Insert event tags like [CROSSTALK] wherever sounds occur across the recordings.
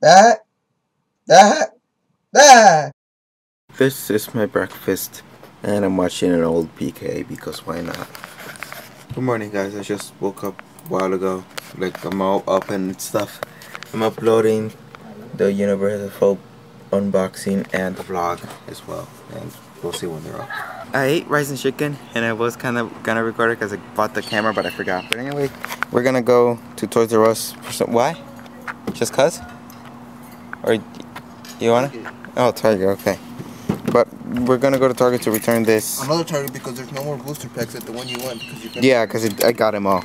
that, that, that. This is my breakfast, and I'm watching an old PK because why not? Good morning, guys. I just woke up a while ago. Like, I'm all up and stuff. I'm uploading the Universal Folk unboxing and the vlog as well, and we'll see when they're up. I ate rice and chicken, and I was kind of gonna record it because I bought the camera, but I forgot. But anyway, we're gonna go to Toys R Us for some. Why? Just cuz? Or you wanna? Oh, Target. Okay. But we're gonna go to Target to return this. Another Target because there's no more booster packs at the one you want because you. Yeah, because I got them all.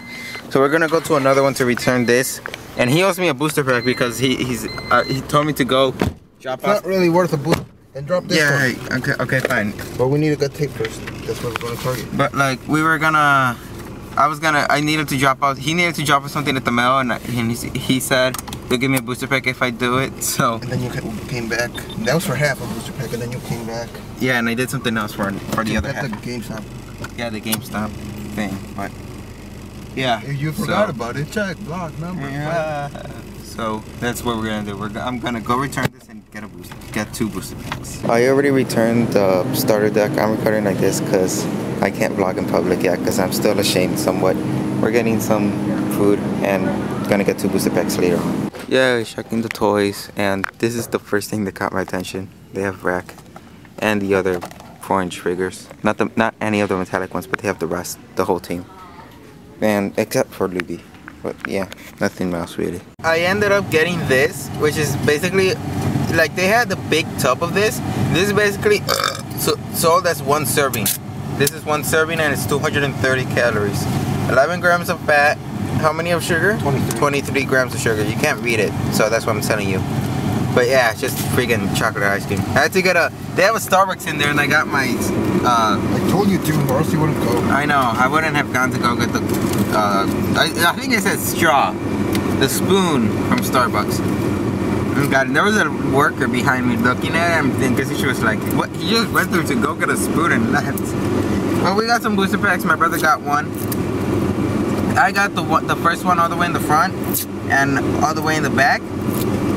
So we're gonna go to another one to return this, and he owes me a booster pack because he he's uh, he told me to go drop It's off. not really worth a boost. And drop this Yeah. one. Okay. Okay. Fine. But we need to get tape first. That's why we're going to Target. But like we were gonna, I was gonna, I needed to drop out. He needed to drop off something at the mail, and, and he, he said he'll give me a booster pack if I do it. So And then you came back. That was for half a booster pack, and then you came back. yeah, and I did something else for for the other At half. the GameStop. Yeah, the GameStop thing. But yeah, If you so- forgot about it, check block number. Yeah. So that's what we're gonna do. We're go- I'm gonna go return this and get a booster, get two booster packs. I already returned the starter deck. I'm recording like this because I can't vlog in public yet because I'm still ashamed somewhat. We're getting some food and gonna get two booster packs later on. Yeah, checking the toys and this is the first thing that caught my attention. They have rack and the other four inch triggers. Not the not any of the metallic ones, but they have the rest, the whole team. And except for Luby. But yeah, nothing else really. I ended up getting this, which is basically like they had the big tub of this. This is basically so sold as one serving. This is one serving and it's 230 calories. 11 grams of fat. How many of sugar? 23. 23 grams of sugar. You can't read it, so that's what I'm telling you. But yeah, it's just freaking chocolate ice cream. I had to get a. They have a Starbucks in there, and I got my. Uh, I told you to, or else you wouldn't go. I know. I wouldn't have gone to go get the. Uh, I, I think it said straw, the spoon from Starbucks. And God, there was a worker behind me looking at him, because she was like, "What? He just went through to go get a spoon and left." Well, we got some booster packs. My brother got one. I got the the first one all the way in the front, and all the way in the back,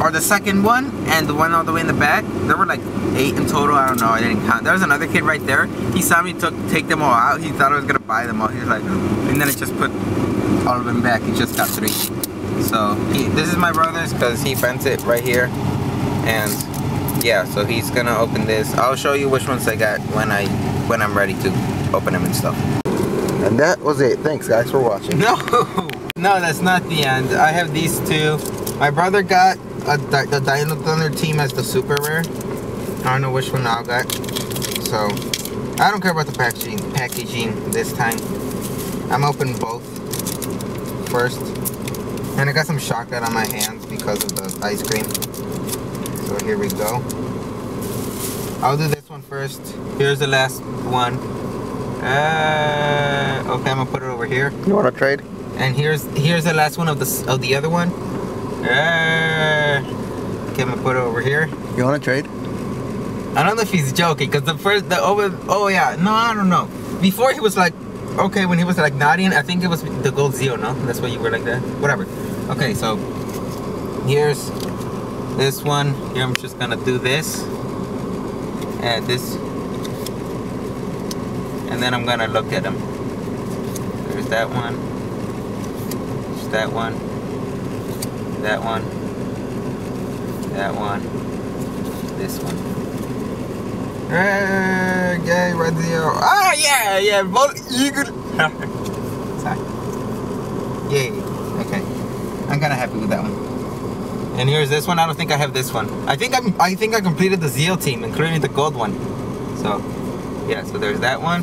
or the second one and the one all the way in the back. There were like eight in total. I don't know. I didn't count. There was another kid right there. He saw me took take them all out. He thought I was gonna buy them all. He was like, and then it just put all of them back. He just got three. So he, this is my brother's because he rents it right here, and yeah. So he's gonna open this. I'll show you which ones I got when I when I'm ready to open them and stuff. And that was it. Thanks, guys, for watching. No, no, that's not the end. I have these two. My brother got a, the Dino Thunder team as the super rare. I don't know which one I got. So, I don't care about the packaging, packaging this time. I'm opening both first. And I got some chocolate on my hands because of the ice cream. So here we go. I'll do this one first. Here's the last one. Uh, okay, I'm gonna put it over here. You want to trade? And here's here's the last one of the of the other one. Uh, okay, I'm gonna put it over here. You want to trade? I don't know if he's joking because the first the over oh yeah no I don't know. Before he was like okay when he was like nodding I think it was the gold Zeo no that's why you were like that whatever. Okay so here's this one here I'm just gonna do this and this and then I'm gonna look at them. There's that one. There's that one. That one. That one. This one. Uh, yay, Zeo. Ah, yeah, yeah, both eagle. [LAUGHS] Sorry. Yay. Okay. I'm kind of happy with that one. And here's this one. I don't think I have this one. I think I'm. I think I completed the Zeo team, including the gold one. So, yeah. So there's that one.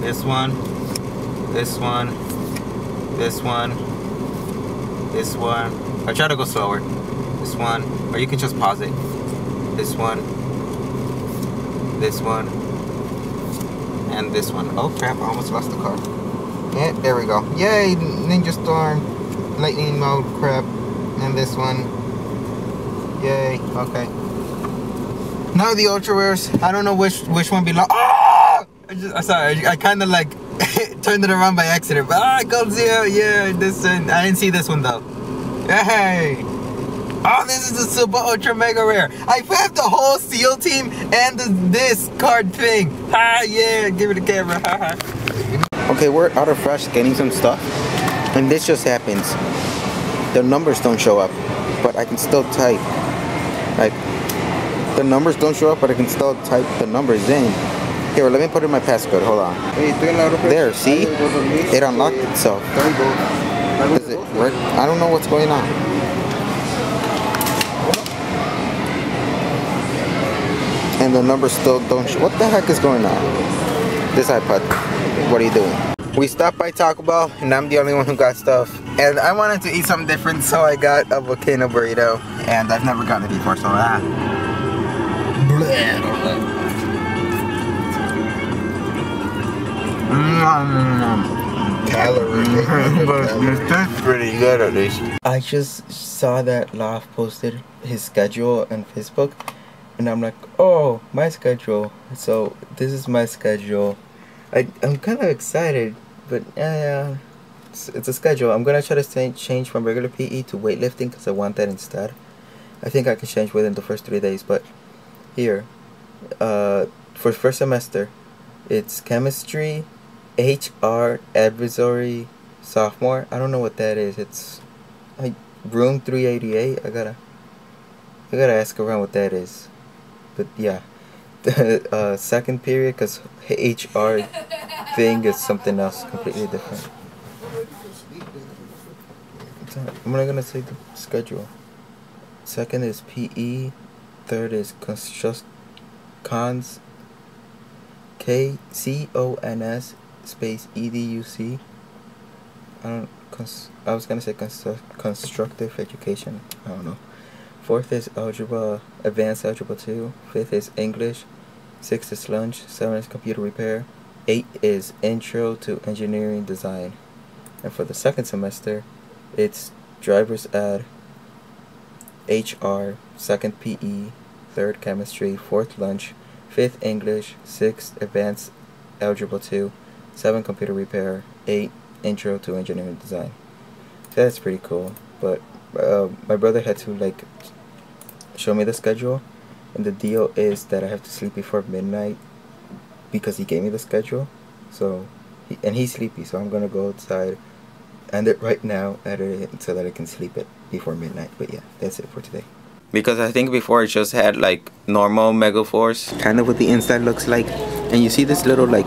This one. This one. This one. This one. I try to go slower. This one. Or you can just pause it. This one. This one. And this one. Oh crap, I almost lost the card. Yeah, there we go. Yay, Ninja Storm. Lightning mode, crap. And this one. Yay, okay. Now the Ultra Rares. I don't know which which one belongs. Ah! I just, I'm sorry, I, I kind of like [LAUGHS] turned it around by accident. But, ah, Zeo, yeah, this. I didn't see this one though. Hey! Oh, this is a Super Ultra Mega Rare. I have the whole Zeo team and the, this card thing. Ah, yeah, give it a camera. okay, we're out of fresh getting some stuff. And this just happens. The numbers don't show up, but I can still type. Like, the numbers don't show up, but I can still type the numbers in. Here, let me put in my passcode. Hold on. There, see? It unlocked itself. Does it work? I don't know what's going on. And the numbers still don't. What the heck is going on? This iPod. What are you doing? We stopped by Taco Bell, and I'm the only one who got stuff. And I wanted to eat something different, so I got a volcano burrito. And I've never gotten it before, so ah. Mm-hmm. Calorie. but tastes [LAUGHS] pretty good at least. I just saw that Loft posted his schedule on Facebook, and I'm like, oh, my schedule. So this is my schedule. I I'm kind of excited, but yeah, it's, it's a schedule. I'm gonna try to stay, change from regular PE to weightlifting because I want that instead. I think I can change within the first three days, but here, uh, for first semester, it's chemistry, HR advisory sophomore. I don't know what that is. It's like room 388. I gotta I gotta ask around what that is. But yeah, [LAUGHS] the uh, second period because HR thing is something else completely different. I'm not gonna say the schedule. Second is PE. Third is construct cons. K C O N S space E D U C. I don't. I was gonna say constru- constructive education. I don't know. Fourth is algebra, advanced algebra two. Fifth is English. Sixth is lunch. Seven is computer repair. Eight is intro to engineering design. And for the second semester, it's driver's ed, HR, second PE, third chemistry, fourth lunch, fifth English, sixth advanced algebra 2, seven computer repair, eight intro to engineering design. So that's pretty cool. But uh, my brother had to like show me the schedule, and the deal is that I have to sleep before midnight because he gave me the schedule. So, he, and he's sleepy, so I'm gonna go outside, end it right now, edit it so that I can sleep it before midnight. But yeah, that's it for today. Because I think before it just had like normal Megaforce, kind of what the inside looks like, and you see this little like